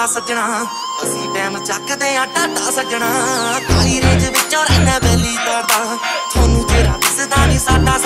ਟਾਟਾ ਸੱਜਣਾ, ਅਸੀਂ ਟਾਈਮ ਚੱਕਦੇ ਆ ਟਾਟਾ ਸੱਜਣਾ। ਕਾਲੀ ਰੇਂਜ ਵਿੱਚ ਰਹਿਣਾ ਬੈਲੀ ਤਾਰਦਾ ਤੁਹਾਨੂੰ ਤੇਰਾ ਦਿਸਦਾ ਨਹੀਂ ਸਾਡਾ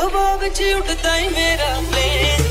हवा बच उठता है मेरा प्लेन